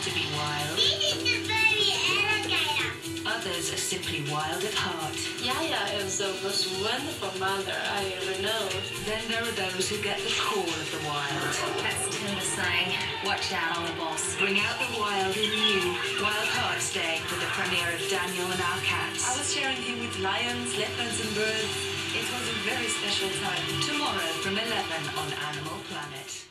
to be wild. This is the alligator. Others are simply wild at heart. Yaya is the most wonderful mother I ever know. Then there are those who get the call of the wild. That's Timber saying, watch out on the boss. Bring out the wild in you. Wild Hearts Day with the premiere of Daniel and Our Cats. I was sharing him with lions, leopards, and birds. It was a very special time. Tomorrow from 11 on Animal Planet.